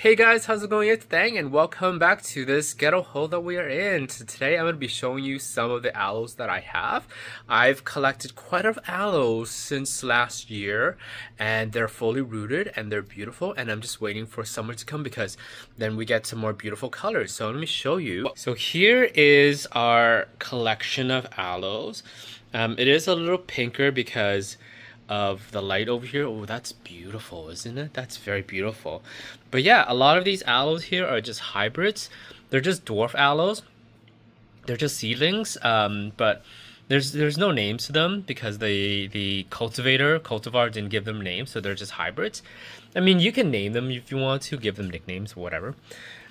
Hey guys, how's it going? It's Thang and welcome back to this ghetto hole that we are in. So today I'm going to be showing you some of the aloes that I have. I've collected quite a of aloes since last year and they're fully rooted and they're beautiful and I'm just waiting for summer to come because then we get some more beautiful colors. So let me show you. So here is our collection of aloes. Um, it is a little pinker because of the light over here. Oh, that's beautiful, isn't it? That's very beautiful. But yeah, a lot of these aloes here are just hybrids. They're just dwarf aloes. They're just seedlings, um, but there's there's no names to them because the the cultivator cultivar didn't give them names, so they're just hybrids. I mean, you can name them if you want to, give them nicknames, whatever.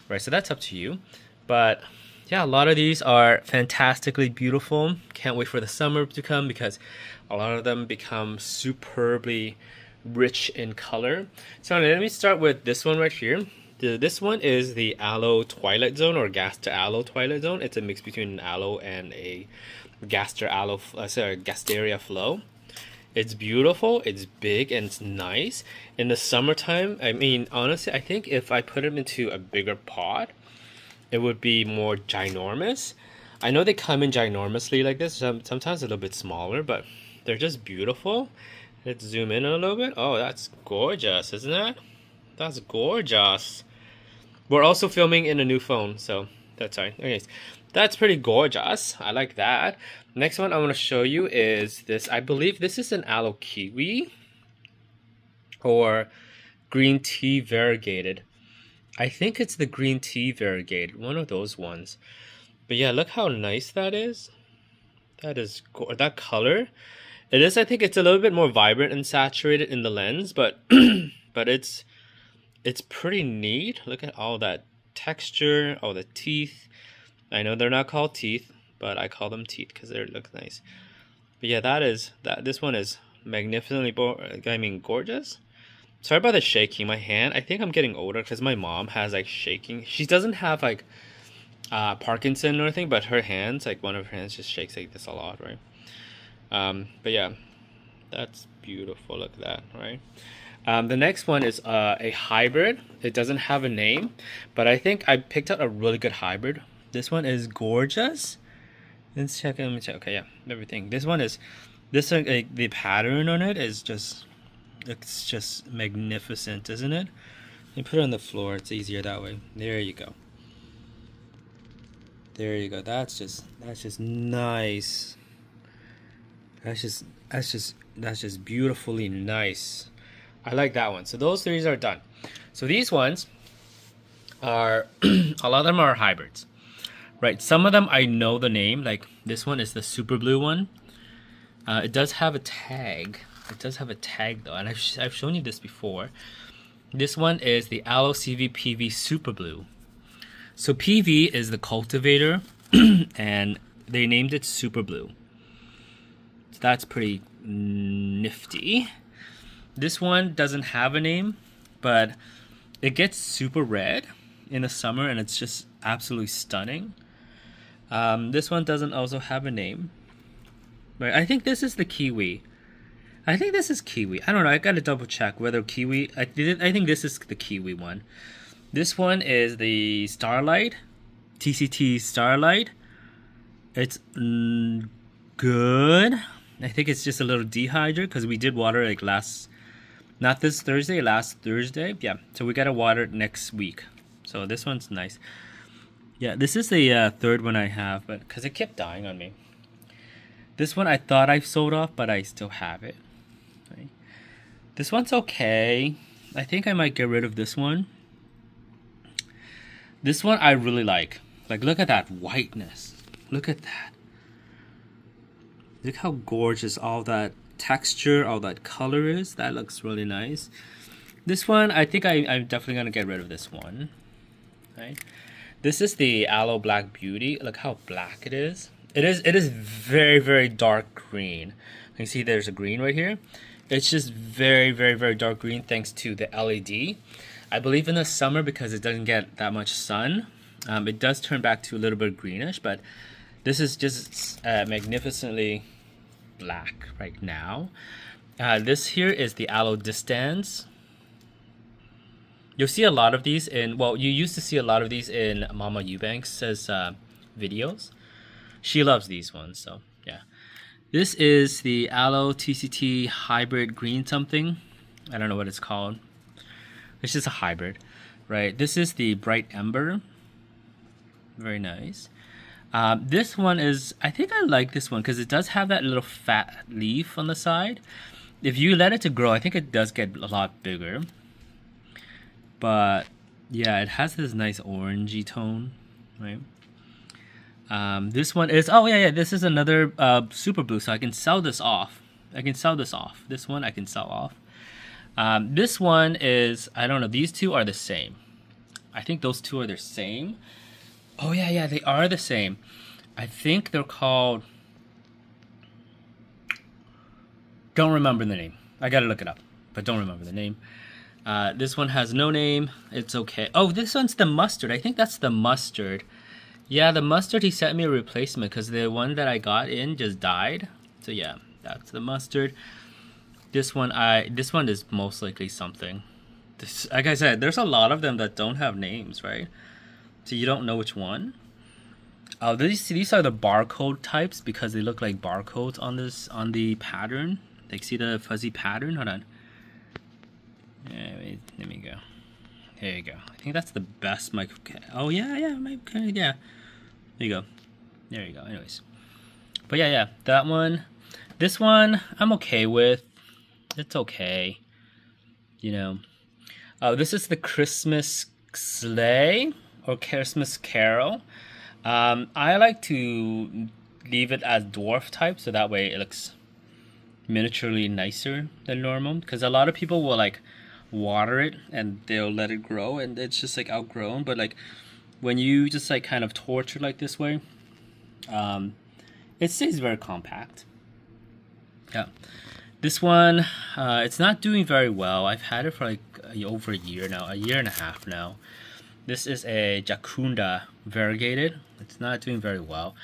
Right, so that's up to you. But yeah, a lot of these are fantastically beautiful. Can't wait for the summer to come because a lot of them become superbly rich in color. So let me start with this one right here. This one is the Aloe Twilight Zone or Gasteraloe Twilight Zone. It's a mix between an aloe and a Gasteraloe, uh, sorry, Gasteria Flow. It's beautiful, it's big, and it's nice. In the summertime, I mean, honestly, I think if I put them into a bigger pot, it would be more ginormous. I know they come in ginormously like this, sometimes a little bit smaller, but they're just beautiful. Let's zoom in a little bit. Oh, that's gorgeous, isn't it? That's gorgeous. We're also filming in a new phone, so that's right. Anyways, that's pretty gorgeous. I like that. Next one I want to show you is this. I believe this is an aloe kiwi or green tea variegated. I think it's the green tea variegated, one of those ones. But yeah, look how nice that is. That is that color. It is. I think it's a little bit more vibrant and saturated in the lens, but but it's it's pretty neat. Look at all that texture, all the teeth. I know they're not called teeth, but I call them teeth because they look nice. But yeah, that is that. This one is magnificently. I mean, gorgeous. Sorry about the shaking. My hand. I think I'm getting older because my mom has like shaking. She doesn't have like uh, Parkinson or anything, but her hands, like one of her hands, just shakes like this a lot, right? Um, but yeah, that's beautiful. Look at that, right? Um, the next one is uh, a hybrid. It doesn't have a name, but I think I picked out a really good hybrid. This one is gorgeous. Let's check. Let me check. Okay, yeah, everything. This one is this uh, the pattern on it is just it's just magnificent, isn't it? You put it on the floor. It's easier that way. There you go. There you go. That's just that's just nice. That's just that's just that's just beautifully nice. I like that one. So those three are done. So these ones are a lot of them are hybrids. Right. Some of them I know the name. Like this one is the super blue one. Uh, it does have a tag. It does have a tag though, and I've, sh I've shown you this before. This one is the Aloe CV PV Super Blue. So PV is the cultivator, and they named it Super Blue. So that's pretty nifty. This one doesn't have a name, but it gets super red in the summer and it's just absolutely stunning. Um, this one doesn't also have a name. But I think this is the kiwi. I think this is kiwi. I don't know. I gotta double check whether kiwi. I. I think this is the kiwi one. This one is the starlight, TCT starlight. It's mm, good. I think it's just a little dehydrated because we did water like last, not this Thursday, last Thursday. Yeah, so we gotta water it next week. So this one's nice. Yeah, this is the uh, third one I have, but because it kept dying on me. This one I thought I sold off, but I still have it. This one's okay. I think I might get rid of this one. This one I really like. Like, look at that whiteness. Look at that. Look how gorgeous all that texture, all that color is. That looks really nice. This one, I think I, I'm definitely going to get rid of this one. Right? This is the Aloe Black Beauty. Look how black it is. It is it is very, very dark green. You can see there's a green right here. It's just very, very, very dark green thanks to the LED. I believe in the summer because it doesn't get that much sun. Um, it does turn back to a little bit greenish, but this is just uh, magnificently black right now. Uh, this here is the Aloe Distans. You'll see a lot of these in, well, you used to see a lot of these in Mama Eubanks' uh, videos. She loves these ones, so. This is the Aloe TCT Hybrid Green something. I don't know what it's called. It's just a hybrid, right? This is the Bright Ember. Very nice. Um, this one is, I think I like this one because it does have that little fat leaf on the side. If you let it to grow, I think it does get a lot bigger. But yeah, it has this nice orangey tone, right? Um, this one is, oh yeah, yeah, this is another uh, super blue, so I can sell this off. I can sell this off. This one I can sell off. Um, this one is, I don't know, these two are the same. I think those two are the same. Oh yeah, yeah, they are the same. I think they're called, don't remember the name. I gotta look it up, but don't remember the name. Uh, this one has no name. It's okay. Oh, this one's the mustard. I think that's the mustard. Yeah, the mustard, he sent me a replacement because the one that I got in just died. So yeah, that's the mustard. This one, I this one is most likely something. This, like I said, there's a lot of them that don't have names, right? So you don't know which one. Oh, these these are the barcode types because they look like barcodes on this on the pattern. Like see the fuzzy pattern. Hold on. Yeah, wait, let me go. There you go. I think that's the best mic. Oh yeah, yeah. Yeah. There you go. There you go. Anyways, but yeah, yeah, that one. This one I'm okay with. It's okay. You know. Oh, this is the Christmas sleigh or Christmas carol. Um, I like to leave it as dwarf type so that way it looks miniaturely nicer than normal because a lot of people will like water it and they'll let it grow and it's just like outgrown but like when you just like kind of torture like this way um, it stays very compact. Yeah. This one uh, it's not doing very well. I've had it for like over a year now a year and a half now. This is a Jucunda variegated. It's not doing very well.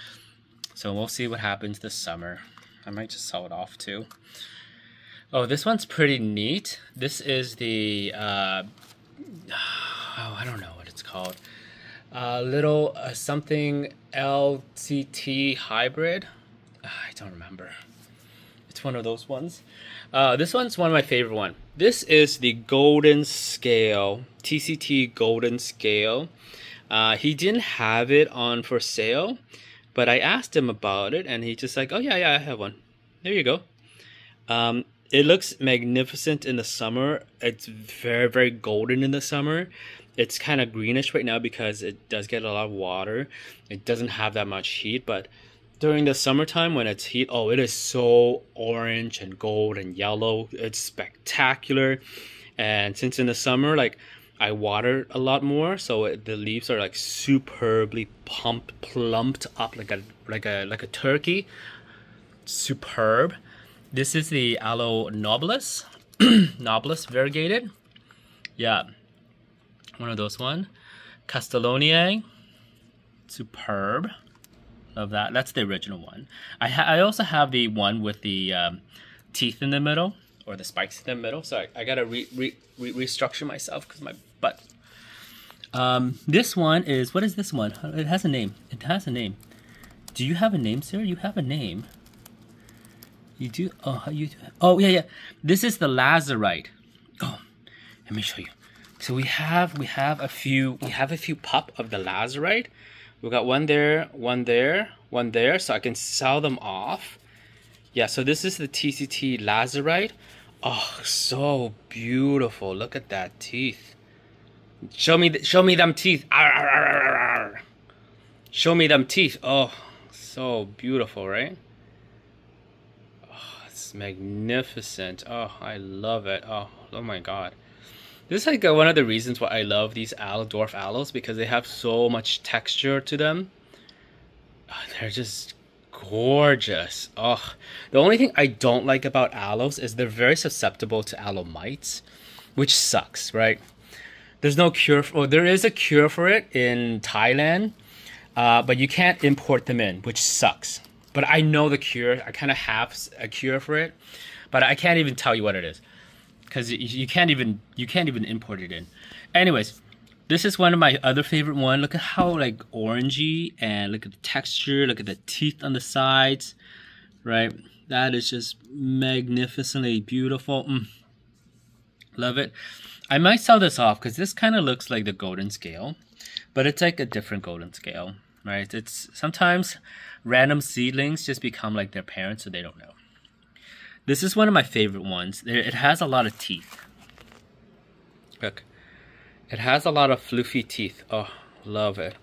So we'll see what happens this summer. I might just sell it off too. Oh, this one's pretty neat. This is the, uh, oh, I don't know what it's called. Uh, little uh, something LCT hybrid. Ah, I don't remember. It's one of those ones. Uh, this one's one of my favorite one. This is the Golden Scale, TCT Golden Scale. Uh, he didn't have it on for sale, but I asked him about it, and he just like, oh yeah, yeah, I have one. There you go. Um, it looks magnificent in the summer. It's very, very golden in the summer. It's kind of greenish right now because it does get a lot of water. It doesn't have that much heat, but during the summertime when it's heat, oh, it is so orange and gold and yellow. It's spectacular. And since in the summer, like I water a lot more, so it, the leaves are like superbly pumped, plumped up like a like a like a turkey. Superb. This is the Aloe Nobilis, Nobilis variegated. Yeah, one of those one. Castilloniae, superb. Love that. That's the original one. I I also have the one with the um, teeth in the middle or the spikes in the middle. So I, I gotta re, re, re restructure myself because my butt. Um, this one is what is this one? It has a name. It has a name. Do you have a name, sir? You have a name. You do? Oh, you do? Oh, yeah, yeah. This is the lazurite. Oh, let me show you. So we have we have a few we have a few pup of the lazurite. We got one there, one there, one there. So I can sell them off. Yeah. So this is the TCT lazurite. Oh, so beautiful. Look at that teeth. Show me, show me them teeth. Arr, arr, arr, show me them teeth. Oh, so beautiful, right? Magnificent. Oh, I love it. Oh, oh my god. This is like uh, one of the reasons why I love these aloe, dwarf aloes because they have so much texture to them. Oh, they're just gorgeous. Oh, the only thing I don't like about aloes is they're very susceptible to aloe mites, which sucks, right? There's no cure for, well, there is a cure for it in Thailand, uh, but you can't import them in, which sucks but I know the cure. I kind of have a cure for it, but I can't even tell you what it is because you, can't even you can't even import it in. Anyways, this is one of my other favorite one. Look at how like orangey and look at the texture. Look at the teeth on the sides, right? That is just magnificently beautiful. Mm. Love it. I might sell this off because this kind of looks like the golden scale, but it's like a different golden scale, right? It's sometimes random seedlings just become like their parents so they don't know. This is one of my favorite ones. It has a lot of teeth. Look. It has a lot of fluffy teeth. Oh, love it.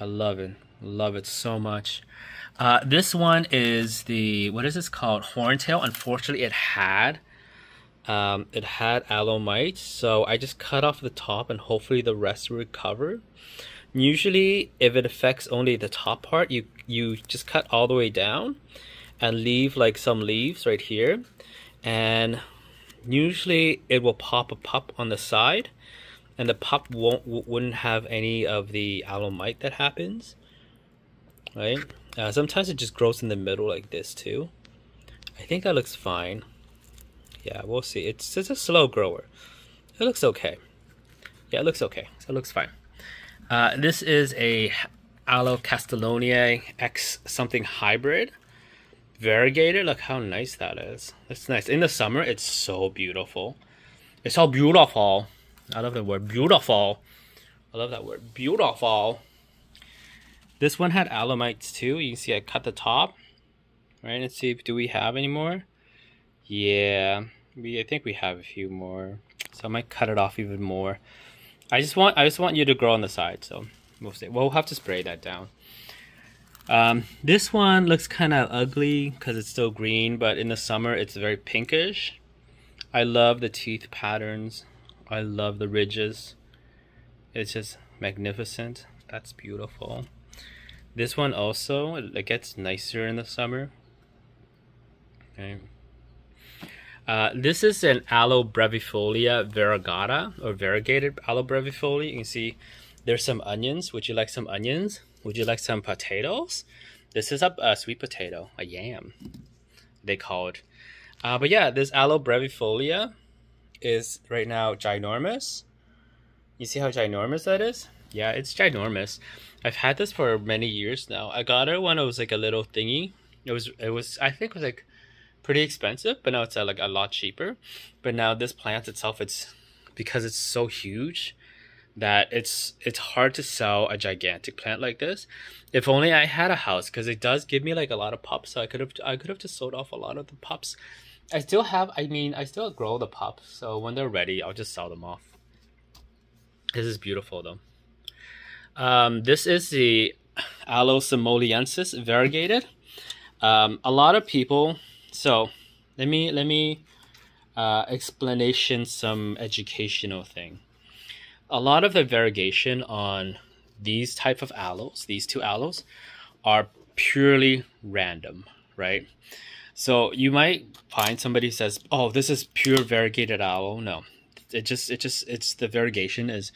I love it. Love it so much. Uh, this one is the, what is this called? Horntail. Unfortunately, it had, um, it had aloe mite. So I just cut off the top and hopefully the rest will recover. Usually, if it affects only the top part, you, you just cut all the way down and leave like some leaves right here. And usually it will pop a pup on the side and the pup won't wouldn't have any of the aloe mite that happens right? Uh, sometimes it just grows in the middle like this too. I think that looks fine. Yeah we'll see. It's it's a slow grower. It looks okay. Yeah it looks okay. So it looks fine uh, this is a aloe castilloniae x something hybrid variegated. Look how nice that is. It's nice. In the summer, it's so beautiful. It's so beautiful. I love the word beautiful. I love that word beautiful. This one had aloe mites too. You can see I cut the top. Right, let's see if do we have any more? Yeah, we I think we have a few more. So I might cut it off even more. I just want I just want you to grow on the side, so we'll see. We'll have to spray that down. Um, this one looks kind of ugly because it's still green, but in the summer it's very pinkish. I love the teeth patterns. I love the ridges. It's just magnificent. That's beautiful. This one also, it gets nicer in the summer. Okay. Uh, this is an Aloe brevifolia variegata or variegated Aloe brevifolia. You can see there's some onions. Would you like some onions? Would you like some potatoes? This is a, a sweet potato, a yam, they call it. Uh, but yeah, this aloe brevifolia is right now ginormous. You see how ginormous that is? Yeah, it's ginormous. I've had this for many years now. I got it when it was like a little thingy. It was, it was, I think it was like pretty expensive, but now it's uh, like a lot cheaper. But now this plant itself, it's because it's so huge that it's it's hard to sell a gigantic plant like this. If only I had a house, because it does give me like a lot of pups. So I could have I could have just sold off a lot of the pups. I still have. I mean, I still grow the pups. So when they're ready, I'll just sell them off. This is beautiful though. Um, this is the Aloe somaliensis variegated. Um, a lot of people. So let me let me uh, explanation some educational thing a lot of the variegation on these type of aloes, these two aloes, are purely random, right? So you might find somebody says, "Oh, this is pure variegated aloe." No, it just it just it's the variegation is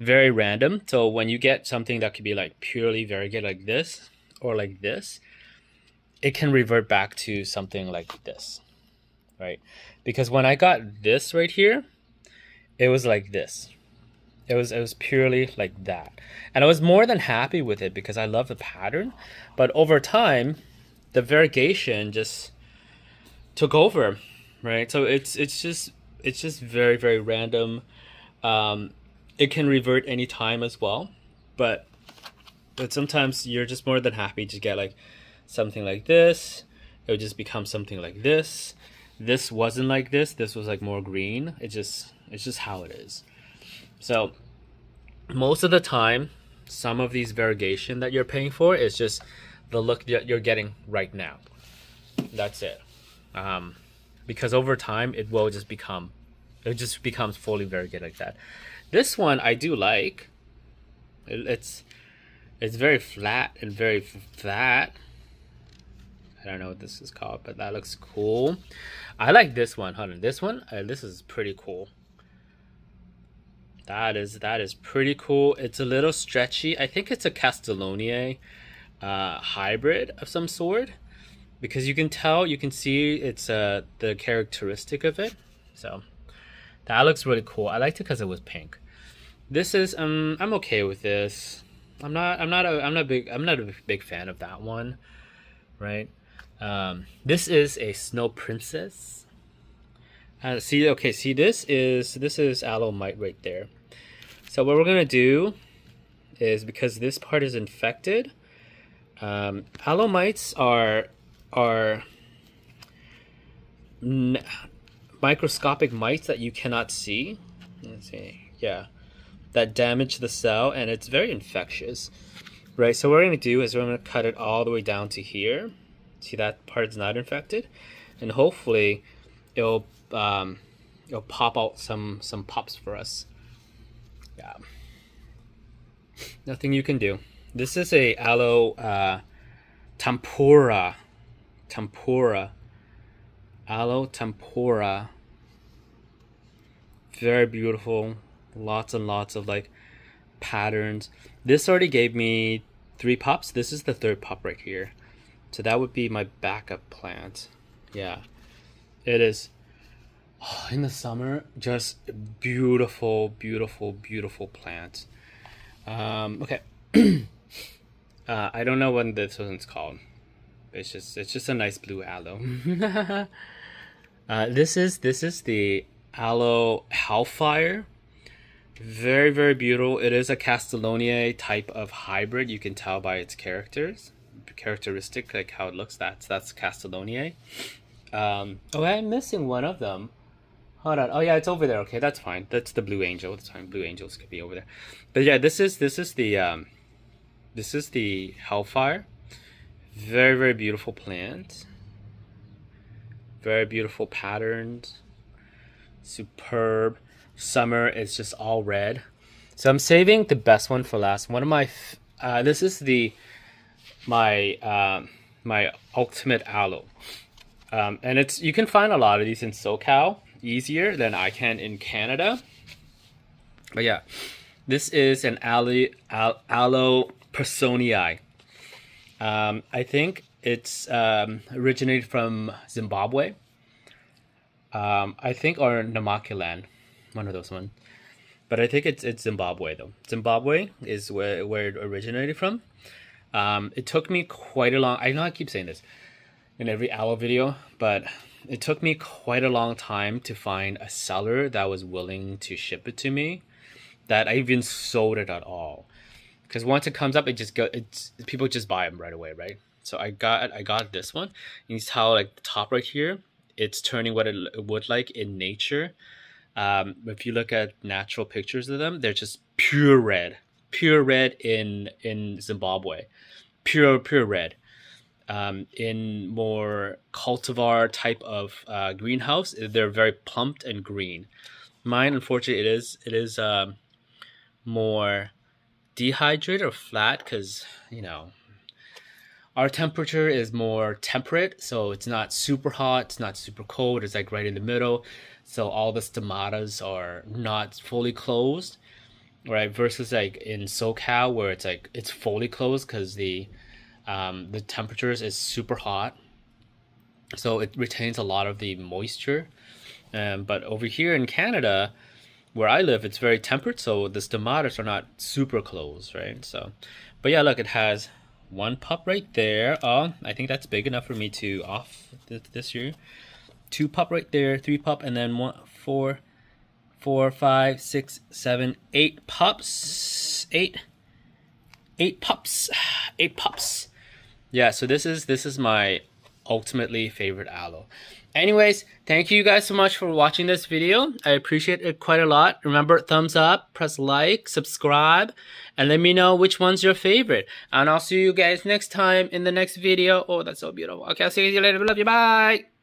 very random. So when you get something that could be like purely variegated like this or like this, it can revert back to something like this, right? Because when I got this right here, it was like this, it was it was purely like that. And I was more than happy with it because I love the pattern. But over time, the variegation just took over, right? So it's it's just it's just very very random. Um, it can revert any time as well, but but sometimes you're just more than happy to get like something like this. It would just become something like this. This wasn't like this. This was like more green. It just it's just how it is. So most of the time, some of these variegation that you're paying for is just the look that you're getting right now. That's it. Um, because over time, it will just become, it just becomes fully variegated like that. This one I do like. It, it's it's very flat and very flat. I don't know what this is called, but that looks cool. I like this one. Hold on, this one. Uh, this is pretty cool. That is that is pretty cool. It's a little stretchy. I think it's a Castilloniae uh, hybrid of some sort. because you can tell, you can see it's uh, the characteristic of it. So that looks really cool. I liked it because it was pink. This is um I'm okay with this. I'm not I'm not a I'm not a big I'm not a big fan of that one, right? Um, this is a snow princess. Uh, see okay see this is this is Alomite right there. So what we're gonna do is because this part is infected, um, Alomites are are microscopic mites that you cannot see. Let's see, yeah, that damage the cell and it's very infectious, right? So what we're gonna do is we're gonna cut it all the way down to here. See that part is not infected, and hopefully it'll um, it'll pop out some some pops for us. Yeah, nothing you can do. This is a aloe uh, tempura. Tempura. Aloe tempura. Very beautiful. Lots and lots of like patterns. This already gave me three pops this is the third pop right here so that would be my backup plant yeah it is oh, in the summer just beautiful beautiful beautiful plant um, okay uh, i don't know what this one's called it's just it's just a nice blue aloe. uh, this is this is the aloe hellfire. Very very beautiful. It is a Castilloniae type of hybrid. You can tell by its characters, characteristic like how it looks. That's that's Castilloniae. Um, oh, I'm missing one of them. Hold on. Oh yeah, it's over there. Okay, that's fine. That's the blue angel. That's fine. Blue angels could be over there. But yeah, this is this is the um, this is the hellfire very, very beautiful plant. Very beautiful patterns. Superb. Summer is just all red. So I'm saving the best one for last. One of my, uh, this is the, my, um, my ultimate aloe. Um, and it's, you can find a lot of these in SoCal easier than I can in Canada. But yeah, this is an aloe, aloe pearsonii. Um, I think it's um, originated from Zimbabwe. Um, I think or Namaqualand, one of those ones. But I think it's it's Zimbabwe though. Zimbabwe is where where it originated from. Um, it took me quite a long. I know I keep saying this in every aloe video, but it took me quite a long time to find a seller that was willing to ship it to me. That I even sold it at all because once it comes up, it just go. It's people just buy them right away, right? So I got I got this one. You see how like the top right here, it's turning what it would like in nature. Um, if you look at natural pictures of them, they're just pure red, pure red in in Zimbabwe, pure pure red. Um, in more cultivar type of uh, greenhouse, they're very plumped and green. Mine, unfortunately, it is it is um, more dehydrated or flat because you know our temperature is more temperate so it's not super hot it's not super cold it's like right in the middle so all the stomatas are not fully closed right versus like in socal where it's like it's fully closed because the um, the temperatures is super hot so it retains a lot of the moisture um, but over here in canada where I live, it's very temperate, so the stomatas are not super close, right? So, but yeah, look, it has one pup right there. Oh, I think that's big enough for me to off th this year. Two pup right there, three pup, and then one, four, four, five, six, seven, eight pups. Eight, eight pups, eight pups. Yeah, so this is this is my ultimately favorite aloe. Anyways, thank you guys so much for watching this video. I appreciate it quite a lot. Remember, thumbs up, press like, subscribe, and let me know which one's your favorite. And I'll see you guys next time in the next video. Oh, that's so beautiful. Okay, I'll see you later. Love you. Bye.